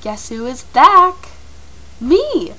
guess who is back? Me!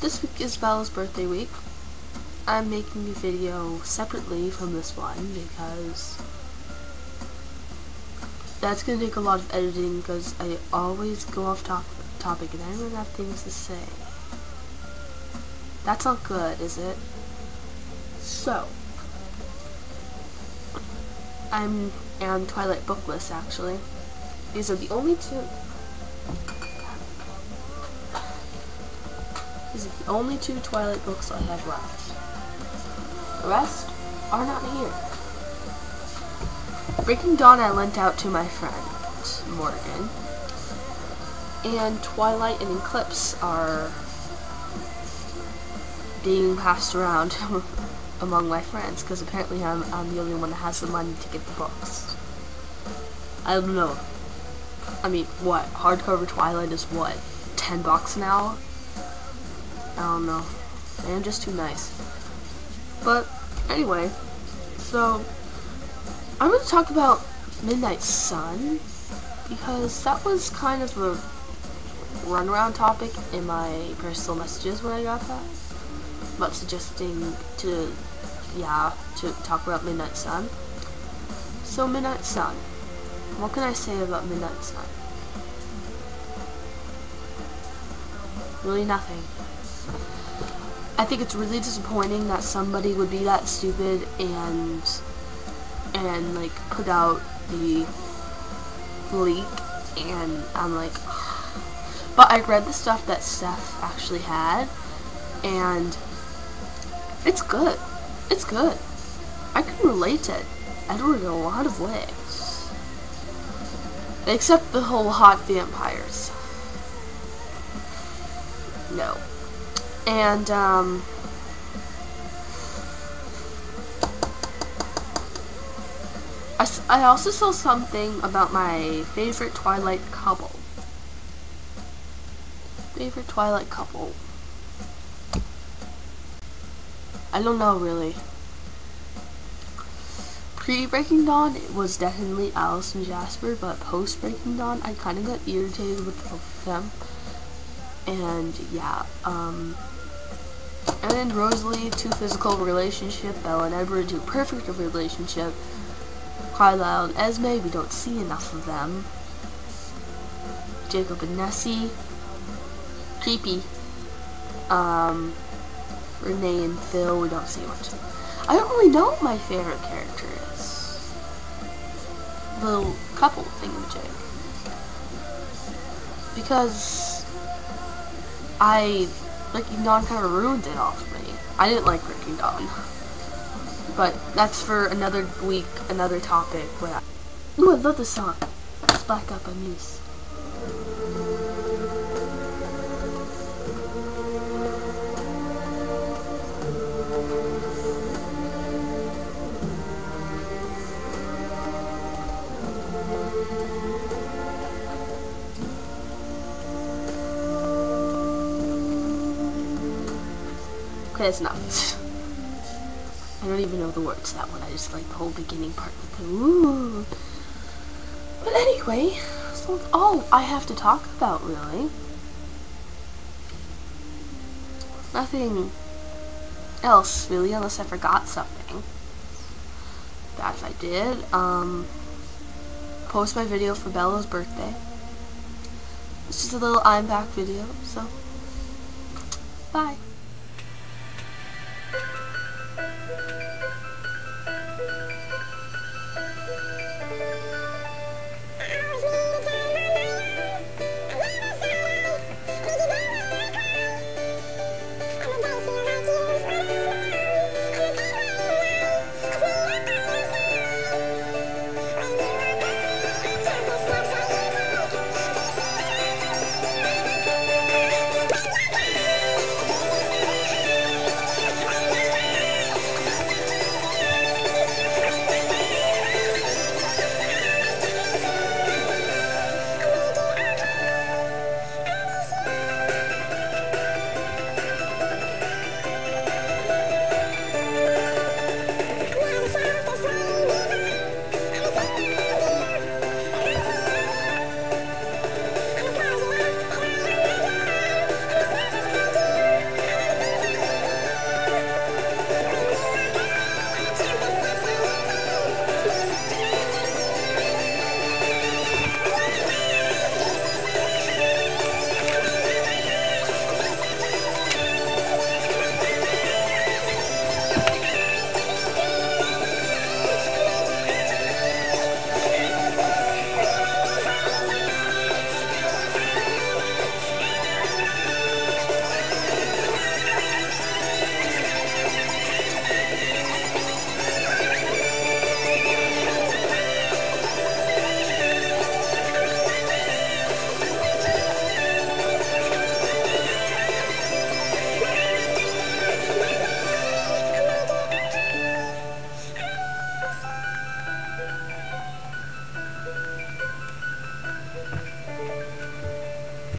This week is Bella's birthday week. I'm making a video separately from this one because that's going to take a lot of editing because I always go off top topic and I don't have things to say. That's not good, is it? So, I'm on Twilight book list actually. These are the only two These are the only two Twilight books I have left. The rest are not here. Breaking Dawn I lent out to my friend, Morgan. And Twilight and Eclipse are being passed around among my friends because apparently I'm, I'm the only one that has the money to get the books. I don't know. I mean, what? Hardcover Twilight is what? 10 bucks now? I don't know. I'm just too nice. But anyway, so I'm going to talk about Midnight Sun because that was kind of a runaround topic in my personal messages when I got that about suggesting to yeah to talk about Midnight Sun. So Midnight Sun. What can I say about Midnight Sun? Really nothing. I think it's really disappointing that somebody would be that stupid and and like put out the leak and I'm like but I read the stuff that Steph actually had and it's good. It's good. I can relate to. Edward in a lot of ways. Except the whole hot vampires. No. And, um... I, I also saw something about my favorite Twilight couple. Favorite Twilight couple. I don't know really. Pre-Breaking Dawn, it was definitely Alice and Jasper, but post-Breaking Dawn, I kind of got irritated with both of them. And yeah, um, and Rosalie, two physical relationship, Bella and Edward, two perfect relationship. Carlisle and Esme, we don't see enough of them. Jacob and Nessie, creepy. Um, Renee and Phil, we don't see much. Of. I don't really know what my favorite character is. Little couple thingamajig. Because I Breaking Dawn kind of ruined it all for me. I didn't like Breaking Dawn. But that's for another week, another topic. Where I... Ooh, I love this song. It's Black Up by that's enough. I don't even know the words to that one. I just like the whole beginning part with the ooh. But anyway, so that's all I have to talk about really. Nothing else really, unless I forgot something. Bad if I did. Um, post my video for Bella's birthday. It's just a little I'm back video, so bye.